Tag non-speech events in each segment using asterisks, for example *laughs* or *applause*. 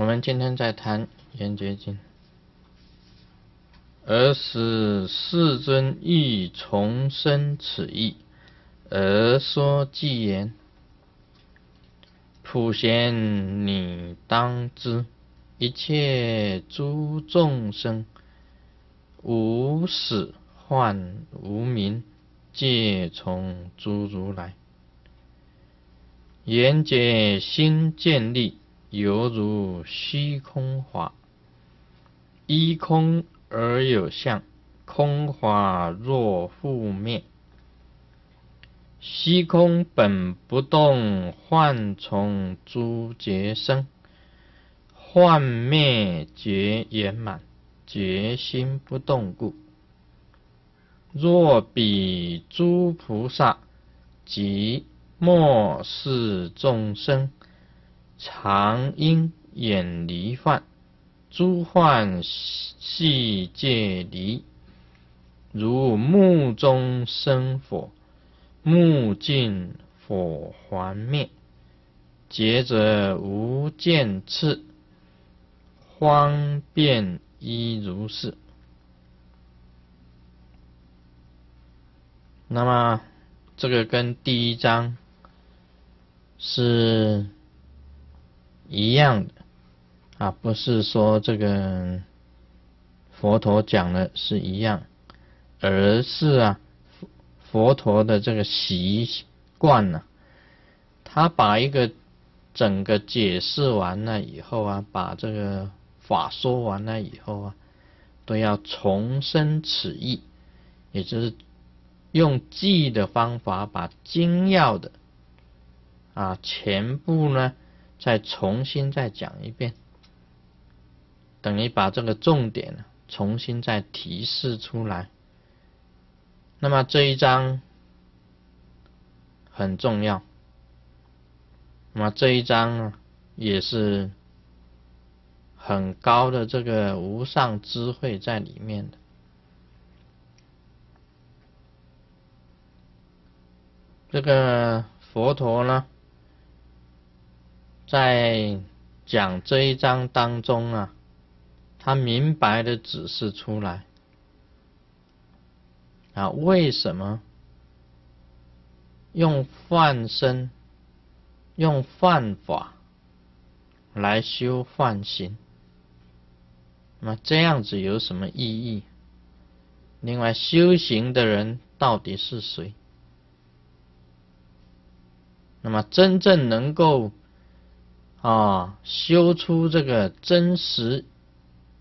我们今天在谈《圆觉经》，而使世尊亦重生此意，而说偈言：“普贤，你当知，一切诸众生，无始幻无明，皆从诸如来。缘觉心建立。”犹如虚空华，依空而有相，空华若复灭。虚空本不动，幻从诸觉生，幻灭觉圆满，觉心不动故。若比诸菩萨及末世众生。常因远离幻，诸幻系界离。如目中生火，目尽火还灭。劫者无见次，方便亦如是。那么，这个跟第一章是。一样的啊，不是说这个佛陀讲的是一样，而是啊佛陀的这个习惯呢，他把一个整个解释完了以后啊，把这个法说完了以后啊，都要重申此意，也就是用记的方法把精要的啊全部呢。再重新再讲一遍，等于把这个重点重新再提示出来。那么这一章很重要，那么这一章呢也是很高的这个无上智慧在里面的。这个佛陀呢？在讲这一章当中啊，他明白的指示出来啊，为什么用幻身、用幻法来修幻行？那这样子有什么意义？另外，修行的人到底是谁？那么，真正能够。啊，修出这个真实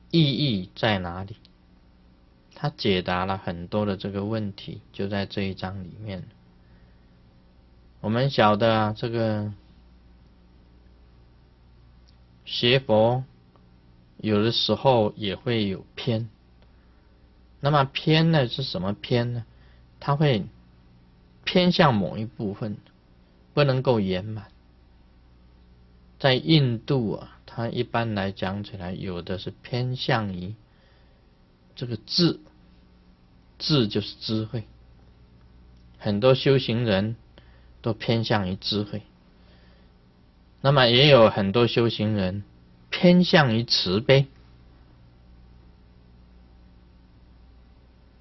意义在哪里？他解答了很多的这个问题，就在这一章里面。我们晓得啊，这个学佛有的时候也会有偏。那么偏呢是什么偏呢？他会偏向某一部分，不能够圆满。在印度啊，它一般来讲起来，有的是偏向于这个智，智就是智慧。很多修行人都偏向于智慧，那么也有很多修行人偏向于慈悲。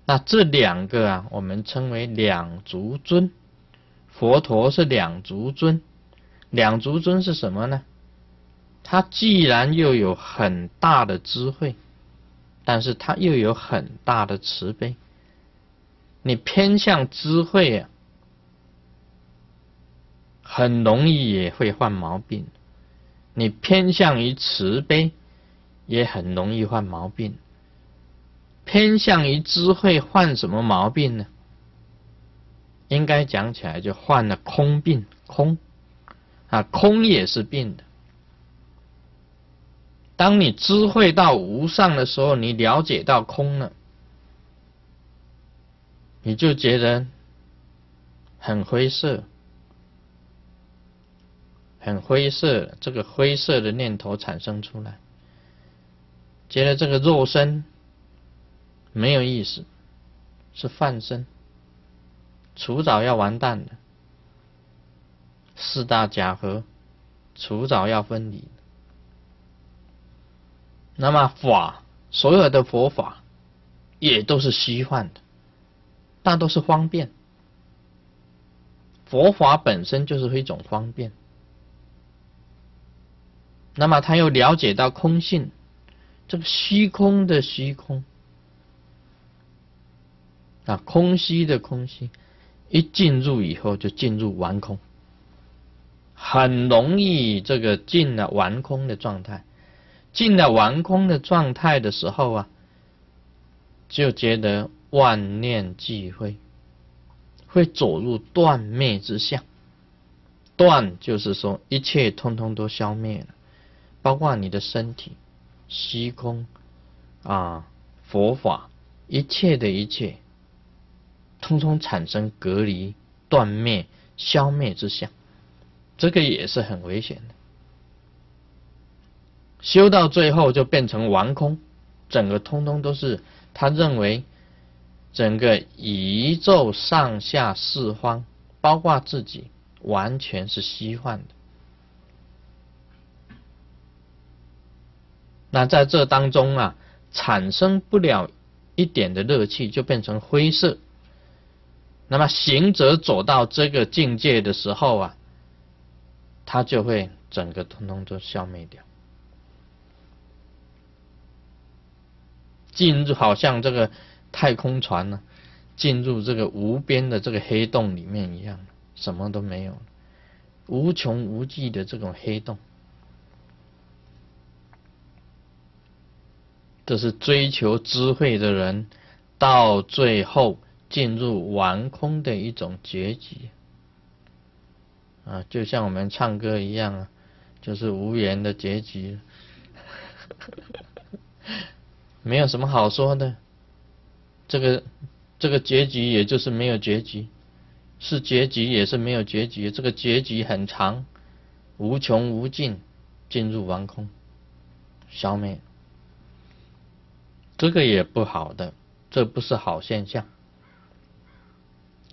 那这两个啊，我们称为两足尊。佛陀是两足尊。两足尊是什么呢？他既然又有很大的智慧，但是他又有很大的慈悲。你偏向智慧啊，很容易也会患毛病；你偏向于慈悲，也很容易患毛病。偏向于智慧患什么毛病呢？应该讲起来就患了空病，空。啊，空也是病的。当你智慧到无上的时候，你了解到空了，你就觉得很灰色，很灰色。这个灰色的念头产生出来，觉得这个肉身没有意思，是幻身，迟早要完蛋的。四大假合，除早要分离。那么法，所有的佛法也都是虚幻的，那都是方便。佛法本身就是一种方便。那么他又了解到空性，这个虚空的虚空啊，空虚的空虚，一进入以后就进入完空，很容易这个进了完空的状态。进了完空的状态的时候啊，就觉得万念俱灰，会走入断灭之相。断就是说一切通通都消灭了。包括你的身体、虚空啊、佛法，一切的一切，通通产生隔离、断灭、消灭之相，这个也是很危险的。修到最后就变成完空，整个通通都是他认为整个宇宙上下四方，包括自己，完全是虚幻的。那在这当中啊，产生不了一点的乐趣，就变成灰色。那么行者走到这个境界的时候啊，他就会整个通通都消灭掉，进入好像这个太空船呢，进入这个无边的这个黑洞里面一样，什么都没有，无穷无际的这种黑洞。这是追求智慧的人，到最后进入完空的一种结局。啊，就像我们唱歌一样啊，就是无缘的结局，*laughs* 没有什么好说的。这个这个结局也就是没有结局，是结局也是没有结局。这个结局很长，无穷无尽，进入王空，消灭。这个也不好的，这不是好现象。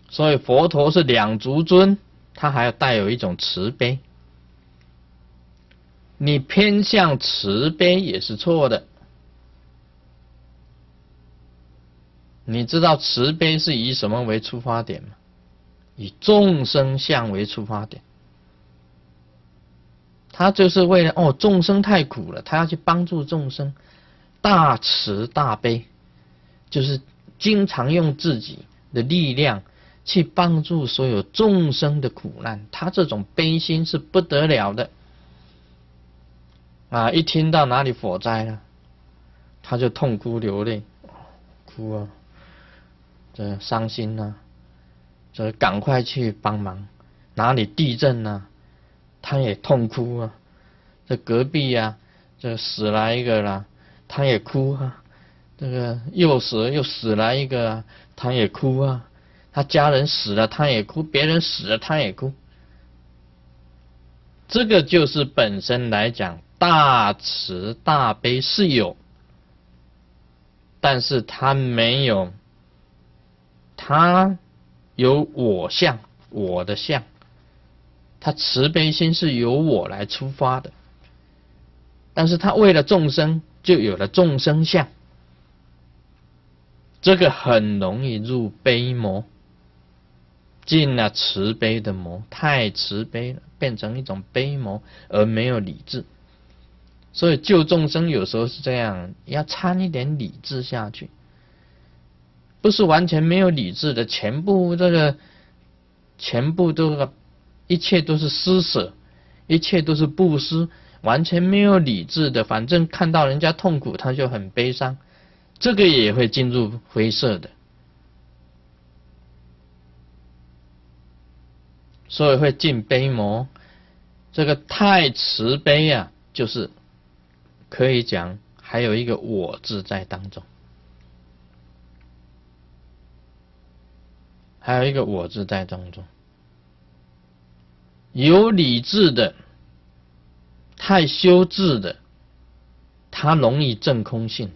所以佛陀是两足尊，他还要带有一种慈悲。你偏向慈悲也是错的。你知道慈悲是以什么为出发点吗？以众生相为出发点。他就是为了哦，众生太苦了，他要去帮助众生。大慈大悲，就是经常用自己的力量去帮助所有众生的苦难。他这种悲心是不得了的啊！一听到哪里火灾了，他就痛哭流泪，哭啊，这伤心呐，这赶快去帮忙。哪里地震呐，他也痛哭啊。这隔壁呀，这死来一个啦。他也哭啊，这个又死又死来一个，他也哭啊。他家人死了，他也哭；别人死了，他也哭。这个就是本身来讲，大慈大悲是有，但是他没有，他有我相，我的相。他慈悲心是由我来出发的，但是他为了众生。就有了众生相，这个很容易入悲魔，进了慈悲的魔，太慈悲了，变成一种悲魔，而没有理智。所以救众生有时候是这样，要掺一点理智下去，不是完全没有理智的，全部这个全部都一切都是施舍，一切都是布施。完全没有理智的，反正看到人家痛苦，他就很悲伤，这个也会进入灰色的，所以会进悲魔。这个太慈悲啊，就是可以讲还有一个我字在当中，还有一个我字在当中，有理智的。太修智的，他容易证空性，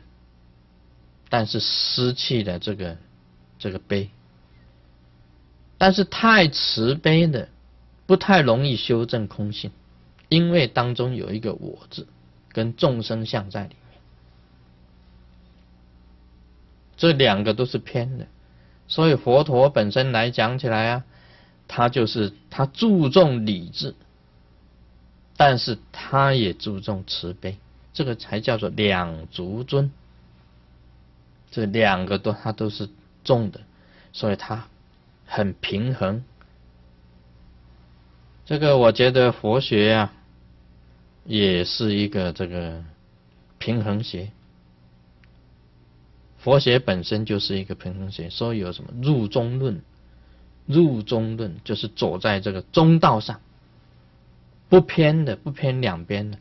但是失去了这个这个悲；但是太慈悲的，不太容易修正空性，因为当中有一个我字跟众生相在里面。这两个都是偏的。所以佛陀本身来讲起来啊，他就是他注重理智，但是他也注重慈悲，这个才叫做两足尊。这两个都他都是重的，所以他很平衡。这个我觉得佛学呀，也是一个这个平衡学。佛学本身就是一个平衡学，所以有什么入中论？入中论就是走在这个中道上，不偏的，不偏两边的，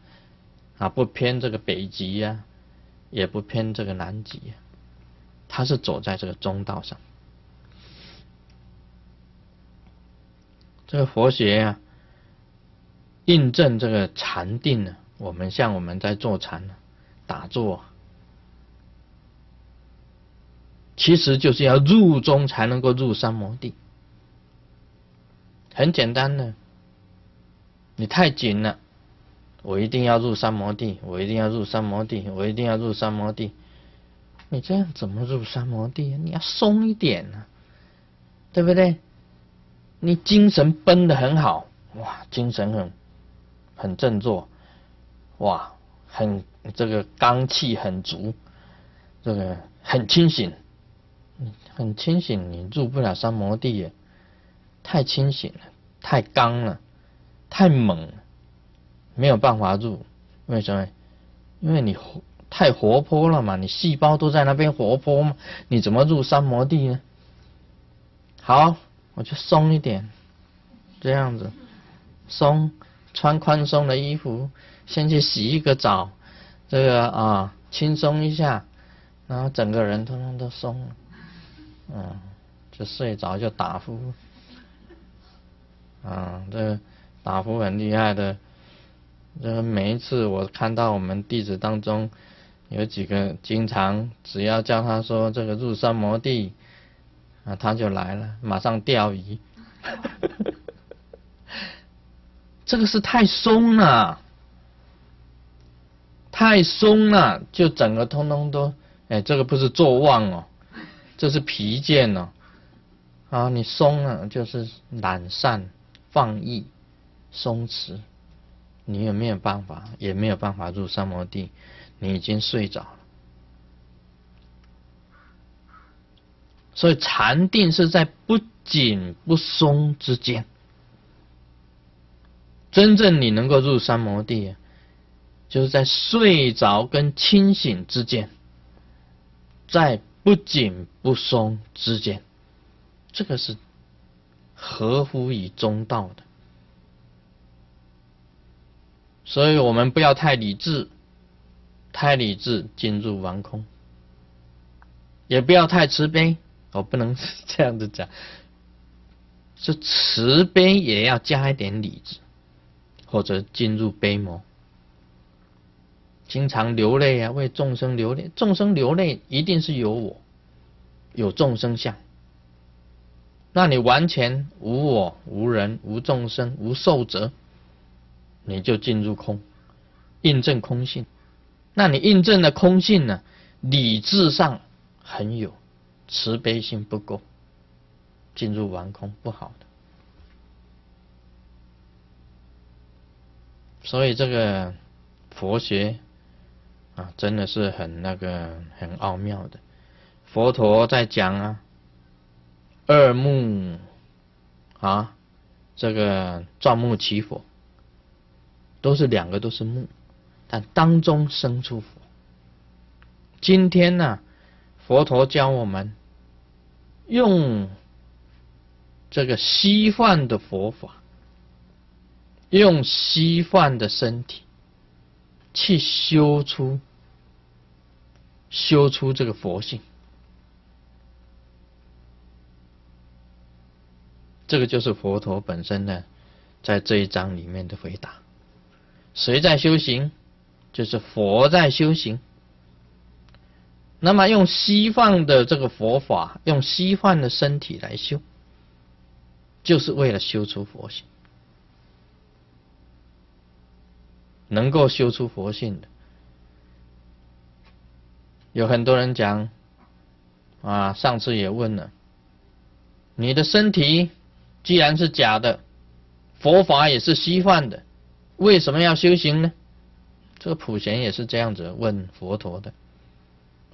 啊，不偏这个北极呀，也不偏这个南极呀，他是走在这个中道上。这个佛学呀，印证这个禅定呢，我们像我们在坐禅打坐。其实就是要入中才能够入三摩地，很简单的。你太紧了，我一定要入三摩地，我一定要入三摩地，我一定要入三摩地。你这样怎么入三摩地？你要松一点呢，对不对？你精神绷得很好，哇，精神很很振作，哇，很这个刚气很足，这个很清醒。很清醒，你入不了三摩地，太清醒了，太刚了，太猛了，没有办法入。为什么？因为你太活泼了嘛，你细胞都在那边活泼嘛，你怎么入三摩地呢？好，我就松一点，这样子，松，穿宽松的衣服，先去洗一个澡，这个啊，轻松一下，然后整个人通通都松了。嗯，就睡着就打呼，啊，这打呼很厉害的。这个每一次我看到我们弟子当中有几个经常只要叫他说这个入山摩地，啊，他就来了，马上钓鱼。*laughs* 这个是太松了，太松了，就整个通通都，哎，这个不是坐忘哦。这是疲倦哦，啊，你松了就是懒散、放逸、松弛，你有没有办法？也没有办法入三摩地，你已经睡着了。所以禅定是在不紧不松之间，真正你能够入三摩地，就是在睡着跟清醒之间，在。不紧不松之间，这个是合乎于中道的，所以我们不要太理智，太理智进入王空，也不要太慈悲，我不能 *laughs* 这样子讲，是慈悲也要加一点理智，或者进入悲魔。经常流泪啊，为众生流泪。众生流泪一定是有我，有众生相。那你完全无我、无人、无众生、无受者，你就进入空，印证空性。那你印证了空性呢？理智上很有，慈悲心不够，进入完空不好的。所以这个佛学。啊，真的是很那个很奥妙的。佛陀在讲啊，二目啊，这个钻木起火，都是两个都是木，但当中生出火。今天呢，佛陀教我们用这个稀饭的佛法，用稀饭的身体去修出。修出这个佛性，这个就是佛陀本身呢，在这一章里面的回答。谁在修行？就是佛在修行。那么用西方的这个佛法，用西方的身体来修，就是为了修出佛性。能够修出佛性的。有很多人讲啊，上次也问了，你的身体既然是假的，佛法也是虚幻的，为什么要修行呢？这个普贤也是这样子问佛陀的，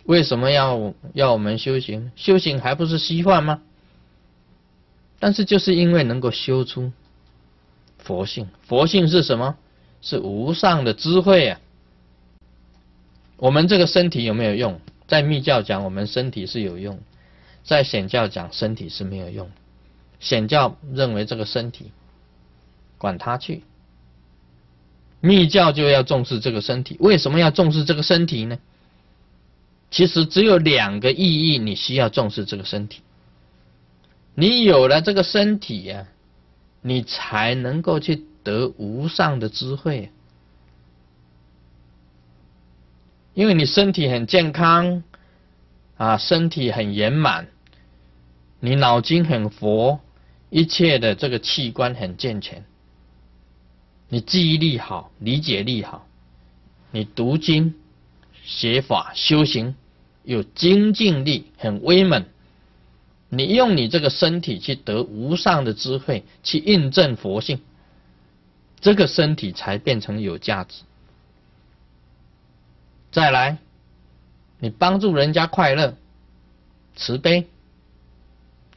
为什么要要我们修行？修行还不是虚幻吗？但是就是因为能够修出佛性，佛性是什么？是无上的智慧啊！我们这个身体有没有用？在密教讲，我们身体是有用；在显教讲，身体是没有用。显教认为这个身体，管他去。密教就要重视这个身体，为什么要重视这个身体呢？其实只有两个意义，你需要重视这个身体。你有了这个身体呀，你才能够去得无上的智慧。因为你身体很健康，啊，身体很圆满，你脑筋很活，一切的这个器官很健全。你记忆力好，理解力好，你读经、写法、修行有精进力，很威猛。你用你这个身体去得无上的智慧，去印证佛性，这个身体才变成有价值。再来，你帮助人家快乐，慈悲，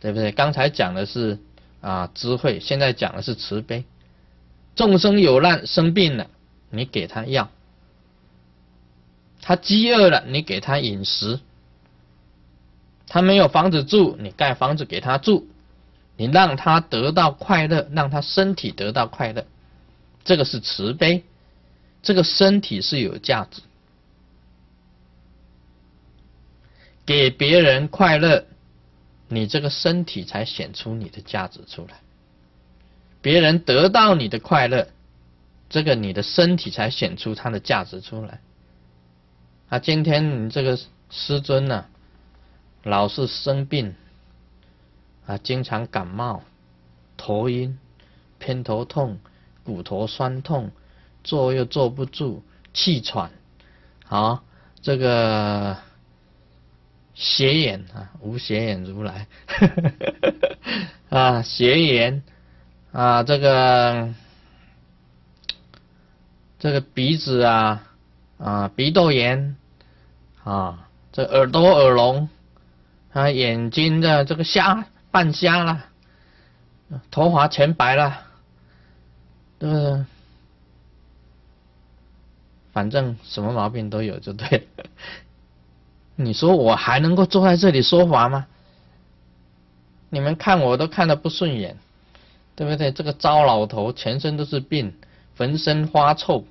对不对？刚才讲的是啊智慧，现在讲的是慈悲。众生有难生病了，你给他药；他饥饿了，你给他饮食；他没有房子住，你盖房子给他住；你让他得到快乐，让他身体得到快乐，这个是慈悲。这个身体是有价值，给别人快乐，你这个身体才显出你的价值出来。别人得到你的快乐，这个你的身体才显出它的价值出来。啊，今天你这个师尊呢，老是生病，啊，经常感冒、头晕、偏头痛、骨头酸痛，坐又坐不住、气喘，啊，这个斜眼啊，无斜眼如来，*laughs* 啊，斜眼。啊，这个这个鼻子啊，啊鼻窦炎，啊这耳朵耳聋，啊眼睛的这个瞎半瞎了，头发全白了，对不对？反正什么毛病都有就对。*laughs* 你说我还能够坐在这里说法吗？你们看我都看的不顺眼。对不对？这个糟老头全身都是病，浑身发臭，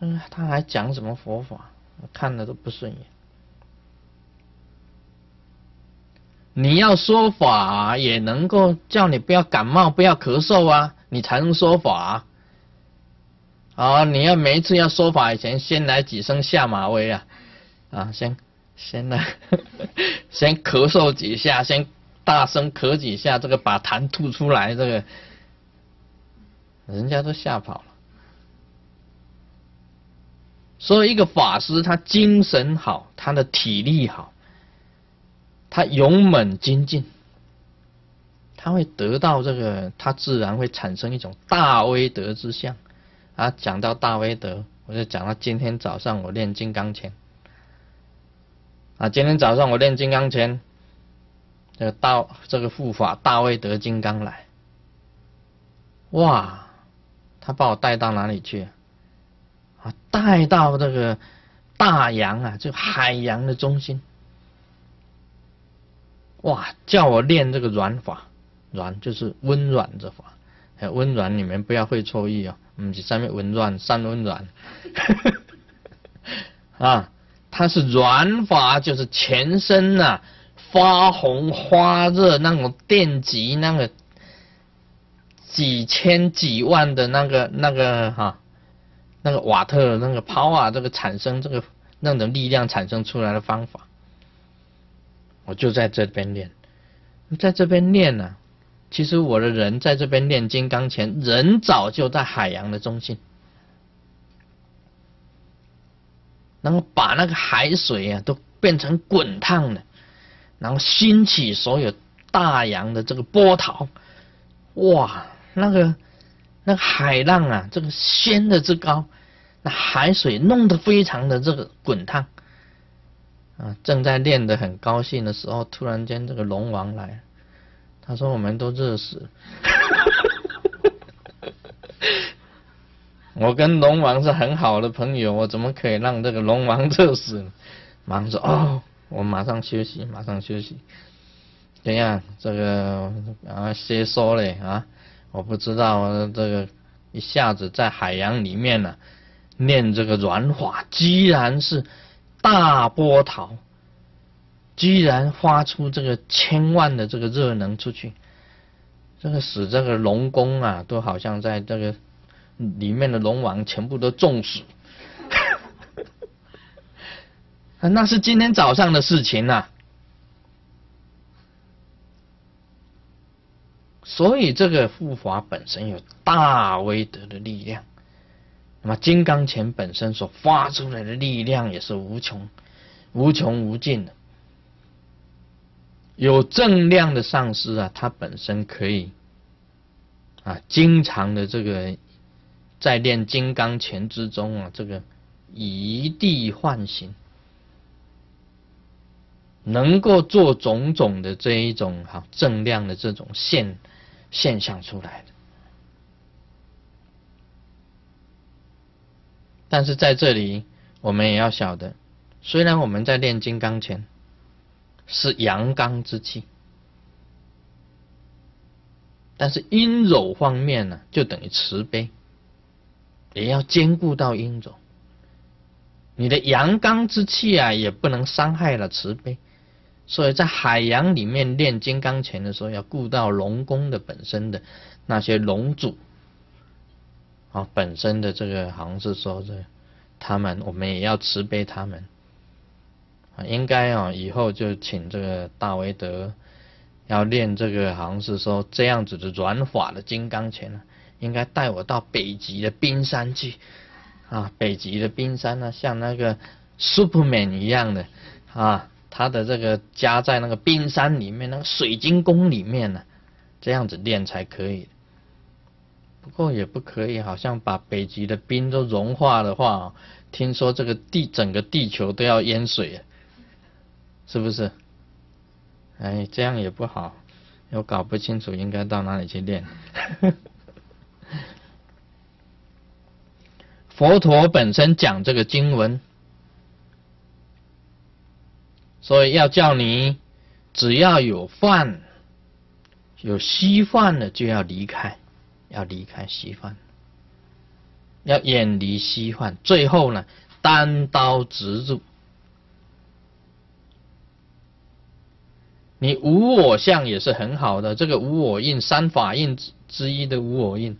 嗯，他还讲什么佛法？我看了都不顺眼。你要说法，也能够叫你不要感冒、不要咳嗽啊，你才能说法。啊，你要每次要说法以前，先来几声下马威啊，啊，先先来，*laughs* 先咳嗽几下，先。大声咳几下，这个把痰吐出来，这个人家都吓跑了。所以，一个法师他精神好，他的体力好，他勇猛精进，他会得到这个，他自然会产生一种大威德之相。啊，讲到大威德，我就讲到今天早上我练金刚拳。啊，今天早上我练金刚拳。这个大这个护法大威德金刚来，哇！他把我带到哪里去？带到这个大洋啊，就海洋的中心。哇！叫我练这个软法，软就是温软之法。温软你们不要会错意哦，嗯，上面温软，三温软。*laughs* 啊，它是软法，就是全身呐。发红发热那种电极，那个几千几万的那个那个哈，那个瓦特那个 power 这个产生这个那种力量产生出来的方法，我就在这边练，在这边练呢。其实我的人在这边练金刚拳，人早就在海洋的中心，能够把那个海水啊都变成滚烫的。然后兴起所有大洋的这个波涛，哇，那个那个海浪啊，这个掀的之高，那海水弄得非常的这个滚烫，啊，正在练得很高兴的时候，突然间这个龙王来，他说我们都热死。*laughs* 我跟龙王是很好的朋友，我怎么可以让这个龙王热死？忙说哦，我马上休息，马上休息。怎样？这个啊，先说嘞啊，我不知道这个一下子在海洋里面呢，念这个软法，居然是大波涛，居然发出这个千万的这个热能出去，这个使这个龙宫啊，都好像在这个。里面的龙王全部都中暑，*laughs* 那是今天早上的事情呐。所以这个护法本身有大威德的力量，那么金刚拳本身所发出来的力量也是无穷、无穷无尽的。有正量的上师啊，他本身可以啊，经常的这个。在练金刚拳之中啊，这个一地唤醒，能够做种种的这一种哈正量的这种现现象出来的。但是在这里，我们也要晓得，虽然我们在练金刚拳是阳刚之气，但是阴柔方面呢，就等于慈悲。也要兼顾到阴柔，你的阳刚之气啊，也不能伤害了慈悲。所以在海洋里面练金刚拳的时候，要顾到龙宫的本身的那些龙主啊，本身的这个好像是说这他们，我们也要慈悲他们啊。应该啊，以后就请这个大维德要练这个，好像是说这样子的软法的金刚拳了。应该带我到北极的冰山去啊！北极的冰山呢，像那个 Superman 一样的啊，他的这个加在那个冰山里面，那个水晶宫里面呢，这样子练才可以。不过也不可以，好像把北极的冰都融化的话，听说这个地整个地球都要淹水，是不是？哎，这样也不好，又搞不清楚应该到哪里去练。*laughs* 佛陀本身讲这个经文，所以要叫你只要有饭，有稀饭了就要离开，要离开稀饭，要远离稀饭。最后呢，单刀直入，你无我相也是很好的。这个无我印，三法印之一的无我印，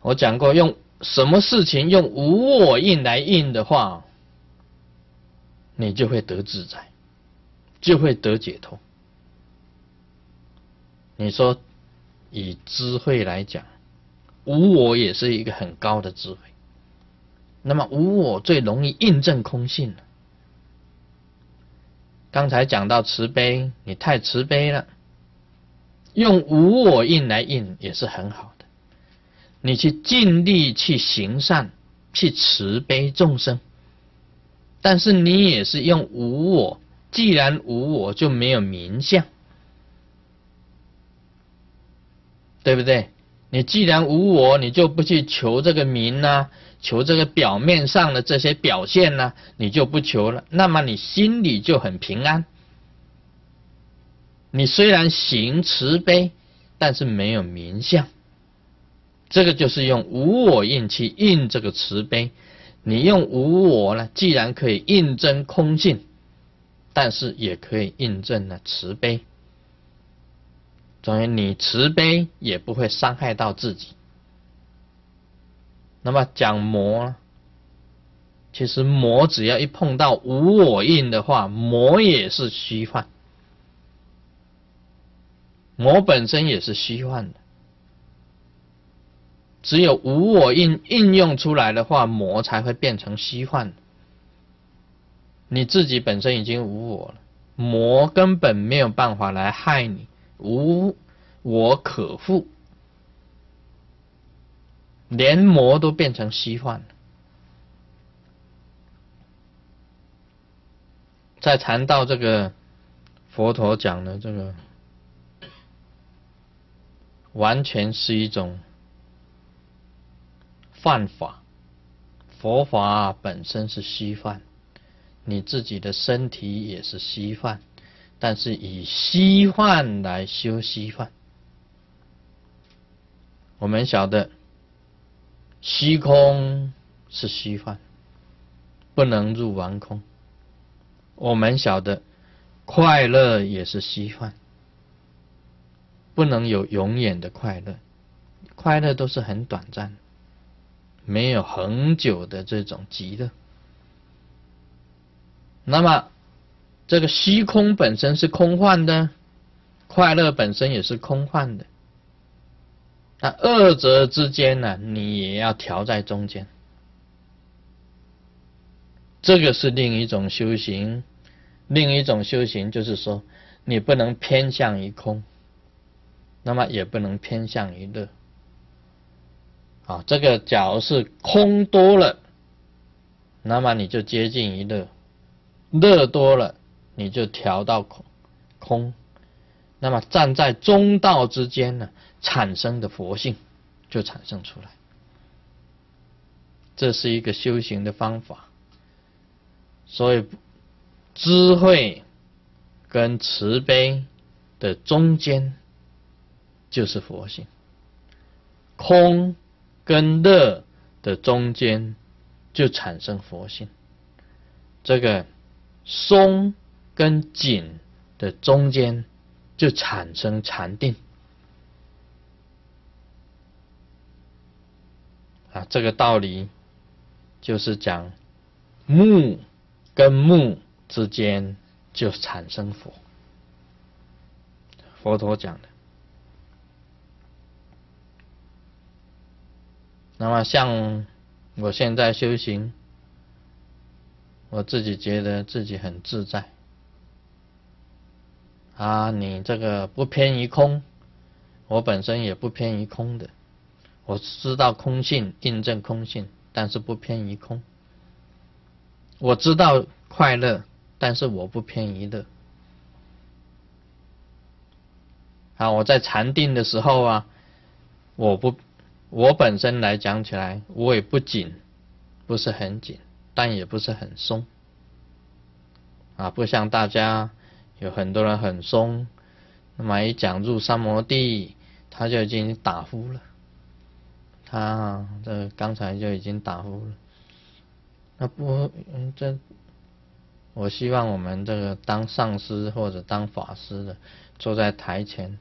我讲过用。什么事情用无我印来印的话，你就会得自在，就会得解脱。你说以智慧来讲，无我也是一个很高的智慧。那么无我最容易印证空性了。刚才讲到慈悲，你太慈悲了，用无我印来印也是很好的。你去尽力去行善，去慈悲众生，但是你也是用无我。既然无我，就没有名相，对不对？你既然无我，你就不去求这个名呐，求这个表面上的这些表现呐，你就不求了。那么你心里就很平安。你虽然行慈悲，但是没有名相。这个就是用无我印去印这个慈悲，你用无我呢，既然可以印证空性，但是也可以印证了慈悲，所以你慈悲也不会伤害到自己。那么讲魔，其实魔只要一碰到无我印的话，魔也是虚幻，魔本身也是虚幻的。只有无我应应用出来的话，魔才会变成虚幻。你自己本身已经无我了，魔根本没有办法来害你，无我可复，连魔都变成虚幻了。在谈到这个佛陀讲的这个，完全是一种犯法。佛法本身是虚幻，你自己的身体也是虚幻，但是以虚幻来修虚幻。我们晓得虚空是虚幻，不能入完空。我们晓得，快乐也是虚幻，不能有永远的快乐，快乐都是很短暂，没有恒久的这种极乐。那么，这个虚空本身是空幻的，快乐本身也是空幻的，那二者之间呢，你也要调在中间。这个是另一种修行，另一种修行就是说，你不能偏向于空，那么也不能偏向于乐。啊，这个假如是空多了，那么你就接近于乐；乐多了，你就调到空。空，那么站在中道之间呢，产生的佛性就产生出来。这是一个修行的方法。所以，智慧跟慈悲的中间就是佛性；空跟乐的中间就产生佛性。这个松跟紧的中间就产生禅定。啊，这个道理就是讲木。跟木之间就产生佛，佛陀讲的。那么像我现在修行，我自己觉得自己很自在。啊，你这个不偏于空，我本身也不偏于空的，我知道空性，印证空性，但是不偏于空。我知道快乐，但是我不偏于乐。啊，我在禅定的时候啊，我不，我本身来讲起来，我也不紧，不是很紧，但也不是很松。啊，不像大家有很多人很松，那么一讲入三摩地，他就已经打呼了。他这刚才就已经打呼了。那不，嗯，这，我希望我们这个当上师或者当法师的，坐在台前，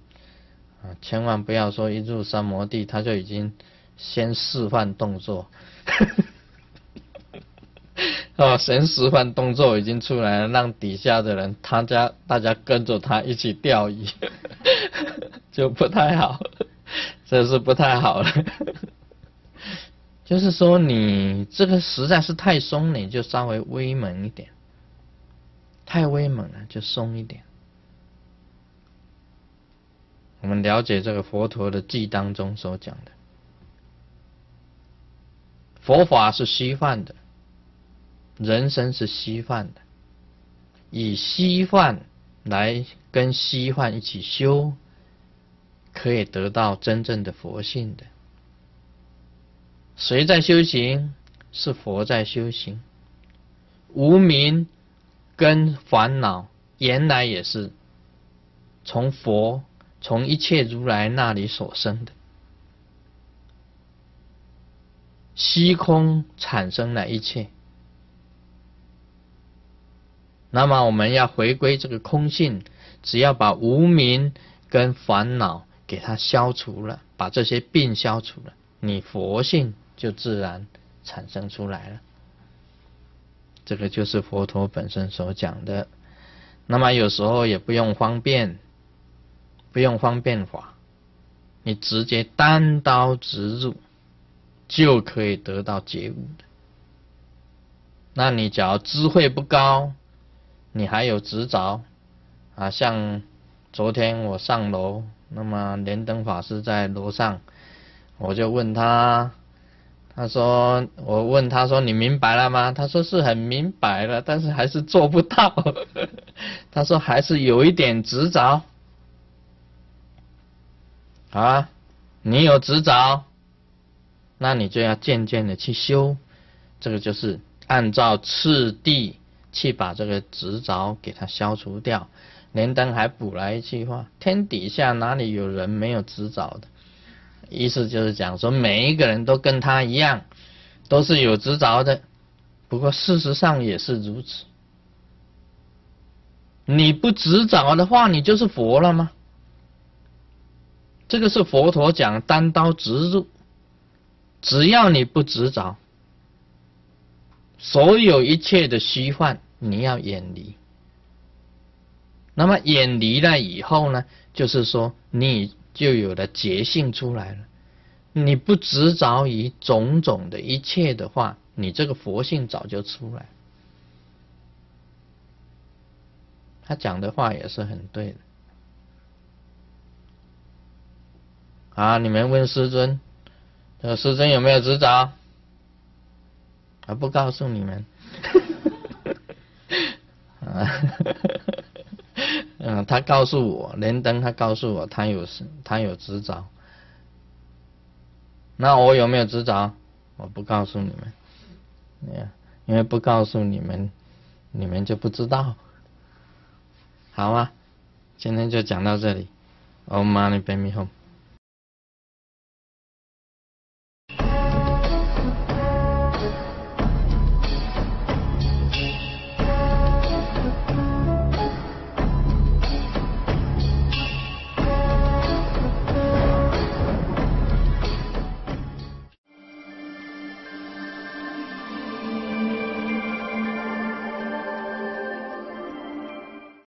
啊，千万不要说一入三摩地，他就已经先示范动作，*laughs* 哦，先示范动作已经出来了，让底下的人，他家大家跟着他一起钓鱼，*laughs* 就不太好，*laughs* 这是不太好了。就是说，你这个实在是太松，你就稍微威猛一点；太威猛了，就松一点。我们了解这个佛陀的记当中所讲的，佛法是虚幻的，人生是虚幻的，以虚幻来跟虚幻一起修，可以得到真正的佛性的。谁在修行？是佛在修行。无名跟烦恼，原来也是从佛、从一切如来那里所生的。虚空产生了一切，那么我们要回归这个空性，只要把无名跟烦恼给它消除了，把这些病消除了，你佛性。就自然产生出来了，这个就是佛陀本身所讲的。那么有时候也不用方便，不用方便法，你直接单刀直入就可以得到觉悟的。那你只要智慧不高，你还有执着，啊，像昨天我上楼，那么莲灯法师在楼上，我就问他，他说我问他说你明白了吗？他说是很明白了，但是还是做不到。*laughs* 他说还是有一点执着。啊，你有执着，那你就要渐渐的去修，这个就是按照次第去把这个执着给它消除掉。连登还补了一句话：天底下哪里有人没有执着的？意思就是讲说，每一个人都跟他一样，都是有执着的。不过事实上也是如此。你不执着的话，你就是佛了吗？这个是佛陀讲单刀直入，只要你不执着，所有一切的虚幻你要远离。那么远离了以后呢，就是说你就有了觉性出来了。你不执着于种种的一切的话，你这个佛性早就出来。他讲的话也是很对的。啊！你们问师尊，这师尊有没有执着？啊，不告诉你们。啊，嗯，*laughs* 他告诉我，连登他告诉我，他有他有执着。那我有没有执着？我不告诉你们，因为不告诉你们，你们就不知道。好啊，今天就讲到这里。Om Mani Padme Hum。